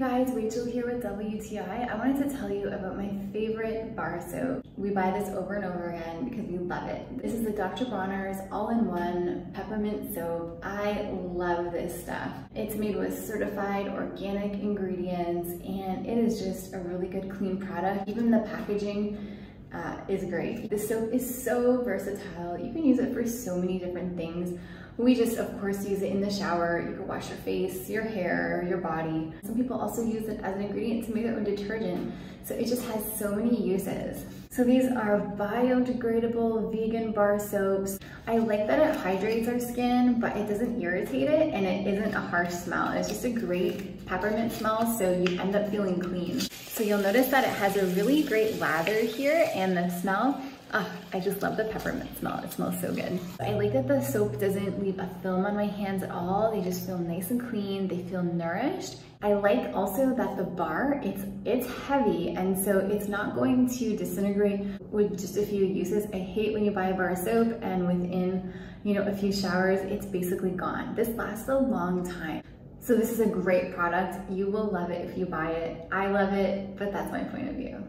guys, Rachel here with WTI. I wanted to tell you about my favorite bar soap. We buy this over and over again because we love it. This is the Dr. Bronner's all-in-one peppermint soap. I love this stuff. It's made with certified organic ingredients and it is just a really good clean product. Even the packaging uh, is great. This soap is so versatile. You can use it for so many different things. We just, of course, use it in the shower. You can wash your face, your hair, your body. Some people also use it as an ingredient to make their own detergent. So it just has so many uses. So these are biodegradable vegan bar soaps. I like that it hydrates our skin, but it doesn't irritate it and it isn't a harsh smell. It's just a great peppermint smell, so you end up feeling clean. So you'll notice that it has a really great lather here and the smell Oh, I just love the peppermint smell. It smells so good. I like that the soap doesn't leave a film on my hands at all. They just feel nice and clean. They feel nourished. I like also that the bar, it's, it's heavy and so it's not going to disintegrate with just a few uses. I hate when you buy a bar of soap and within you know, a few showers, it's basically gone. This lasts a long time. So this is a great product. You will love it if you buy it. I love it, but that's my point of view.